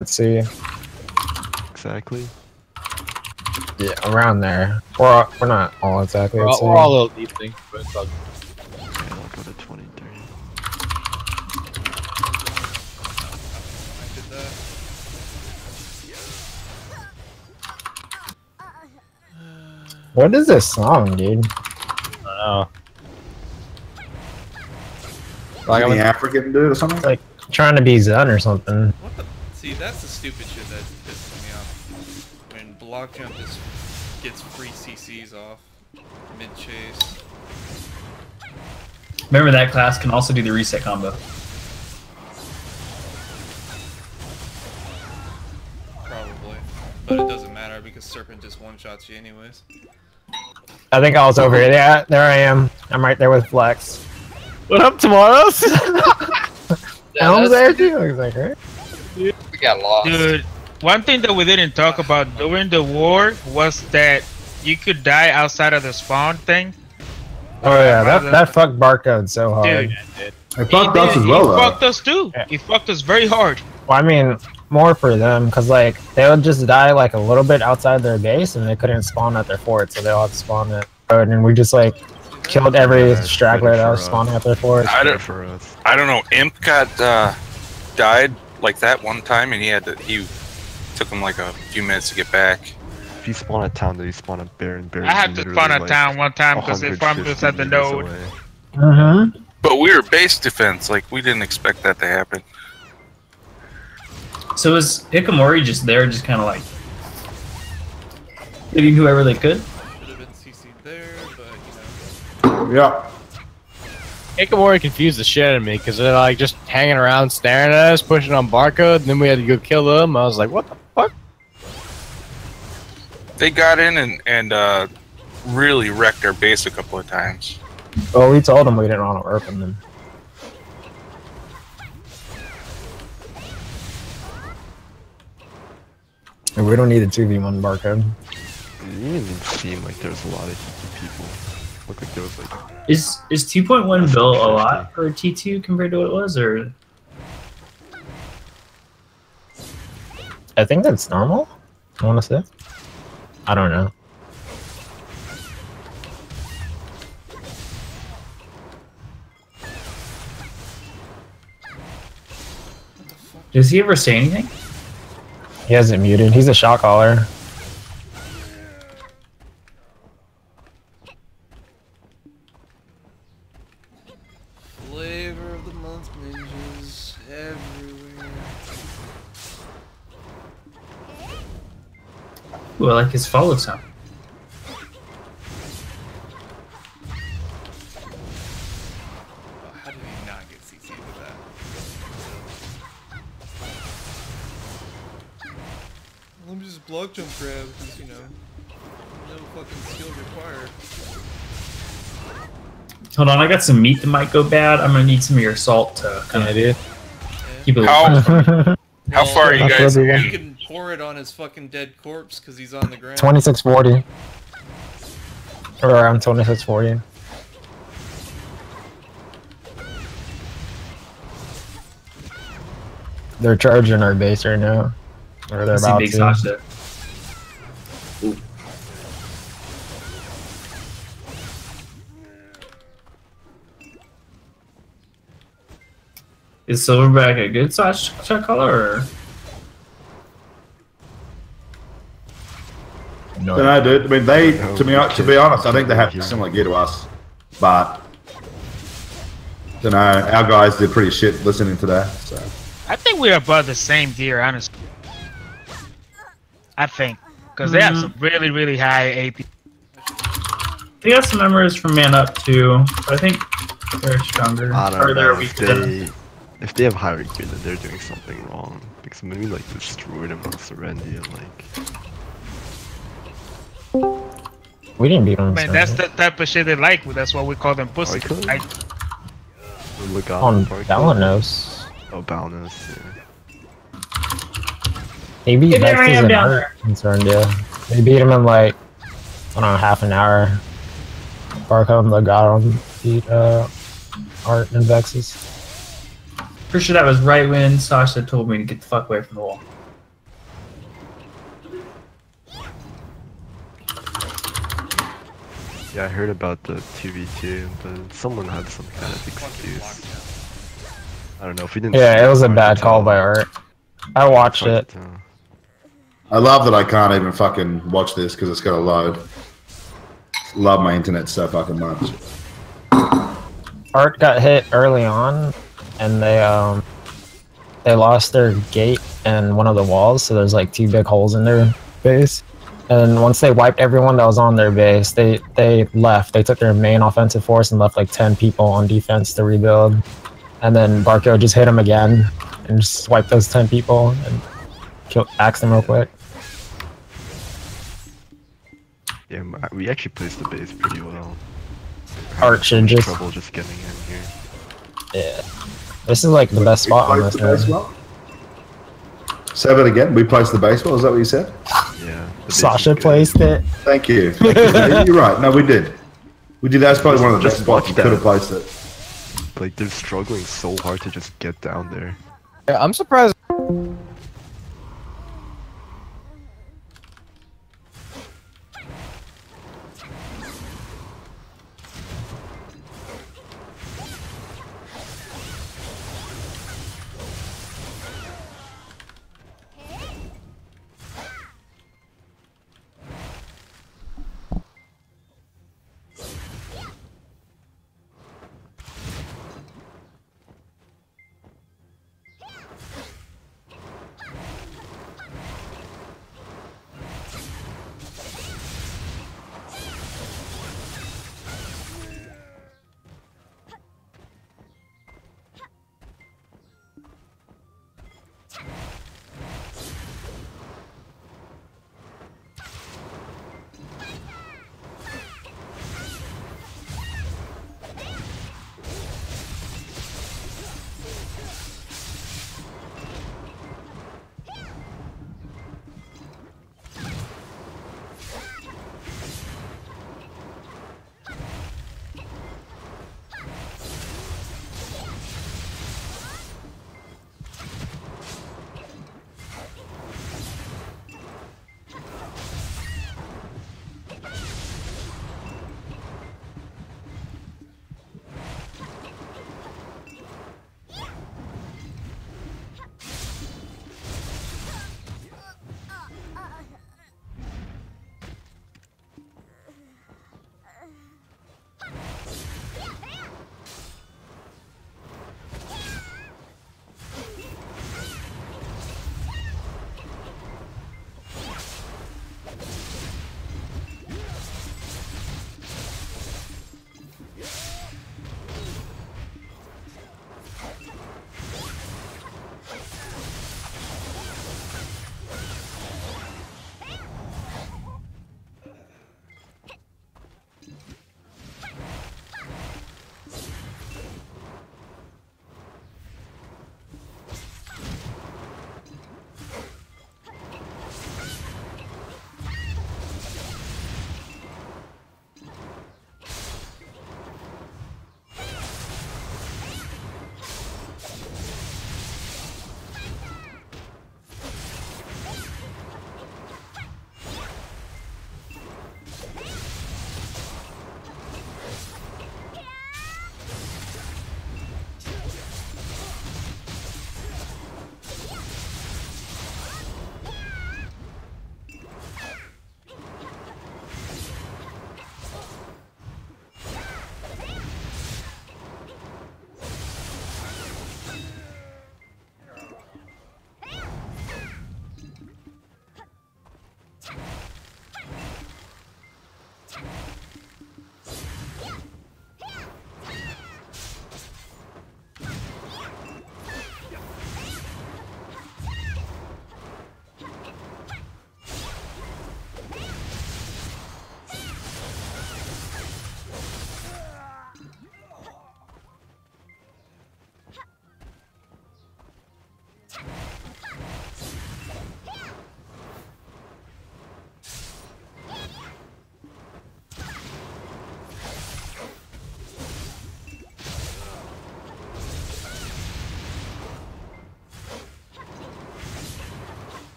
Let's see. Exactly. Yeah, around there. We're we're not all exactly. We're all, we're all a little deep thing, but it's all good. And I'll go to 23. I. What is this song, dude? I don't know. Like, Any I'm, African dude or something? Like trying to be Zen or something. What the? See, that's the stupid shit that pisses me off. When block jump is gets free CCs off mid chase. Remember that class can also do the reset combo. Probably. But it doesn't matter because Serpent just one shots you anyways. I think I was over here. Yeah, there I am. I'm right there with Flex. What up, tomorrow's? Elm's there too. I like, right? We got lost. Dude, one thing that we didn't talk about during the war was that you could die outside of the spawn thing. Oh yeah, that that fucked barcode so hard. Dude, They fucked he us did- as well, He though. fucked us too. Yeah. He fucked us very hard. Well, I mean, more for them because like they would just die like a little bit outside their base and they couldn't spawn at their fort, so they all had to spawn at road, and we just like killed every Yeah, straggler that was us. spawning at their fort. I don't- for us. I don't know. Imp got uh, died like that one time, and he had to. He took him like a few minutes to get back. If you spawn a town, then you spawn a bear and bear. I had to spawn a town one time because they farmed us at the node. Mm-hmm. But we were base defense. Like we didn't expect that to happen. So was Hikamori just there, just kind of like hitting whoever they could? Should have been CC'd there, but you know. Yeah. Hikamori confused the shit out of me because they're like just hanging around staring at us, pushing on barcode, and then we had to go kill them. I was like, what the fuck? They got in and and uh, really wrecked our base a couple of times. Well, we told them we didn't want to work with them. And we don't need a two v one barcode. It didn't even seem like there was a lot of people. Looked like there was like Is is 2.1 bill a lot for T2 compared to what it was, or I think that's normal. I want to say. I don't know. does he ever say anything? He hasn't muted. He's a shot caller. Ooh, I like his follow sound. How did he not get CC'd that? Let me just block jump grab because you know, no fucking skill required. Hold on, I got some meat that might go bad. I'm gonna need some of your salt to kind of dude. keep it. How how Well, far are you guys what we in? You can pour it on his fucking dead corpse because he's on the ground. Twenty six forty. Or um, around twenty six forty. They're charging our base right now. Or they're I about Big to. Sasha. Is Silverback a good shot, shot caller? Or? No. Don't know, dude. I mean, they, to be, to be honest, I think they have similar gear to us. But, don't know, our guys did pretty shit listening to that. So. I think we're about the same gear, honestly. I think. Because they have Mhm. some really, really high AP. They got some members from Man Up too, but I think they're stronger. I don't they're know if weaker they if they have higher gear, then they're doing something wrong. Because when we like destroyed them on Serendia, like We didn't beat them. Man, that's the type of shit they like. That's why we call them pussy. could. Like, look out. on Barcode. Balanos. Oh, Balnos. Yeah. He beat Hey, there I Vexes am and down Art concerned, yeah. They beat him in like I don't know, half an hour. Barcode the got him beat uh Art and Vexes. Pretty sure that was right when Sasha told me to get the fuck away from the wall. Yeah, I heard about the 2v2, but someone had some kind of excuse. I don't know if we didn't. Yeah, it was a bad call by Art. I watched it. I love that I can't even fucking watch this because it's got to load. Love my internet so fucking much. Art got hit early on, and they um they lost their gate and one of the walls, so there's like two big holes in their base. And once they wiped everyone that was on their base, they they left. They took their main offensive force and left like ten people on defense to rebuild. And then Barco just hit them again and just wiped those ten people and killed, axed them real quick. Yeah, we actually placed the base pretty well. Art should Much just trouble just getting in here. yeah. This is like the best spot on this the base node. well? Say that again. We placed the baseball. Is that what you said? Yeah. the base is Sasha placed it. Thank you. Thank you. You're right. No, we did. We did. That's probably one of the best spots you could have placed it. Like they're struggling so hard to just get down there. Yeah, I'm surprised.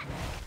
Yeah.